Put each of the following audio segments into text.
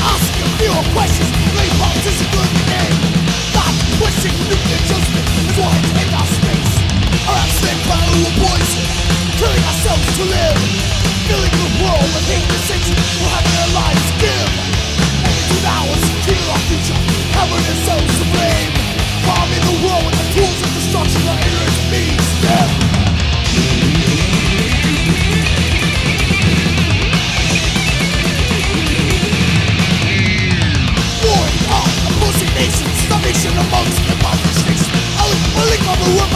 Ask fewer questions, leave hearts is. Not judgment our poison, killing ourselves to live. Filling the world with hate and will have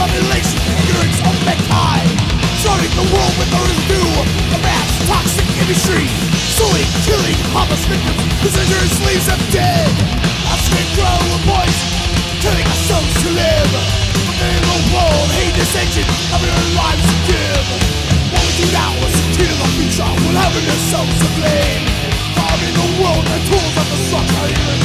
population Ignorance of mankind. Starting the world with the review The mass toxic industry. Slowly killing, harmless victims Decisions leaves them dead. A scarecrow of boys Telling us souls to live. Within the world, hate this engine Having our lives to give. What we do now is kill the future We'll have ourselves to blame. Bombing the world, the tools of destruction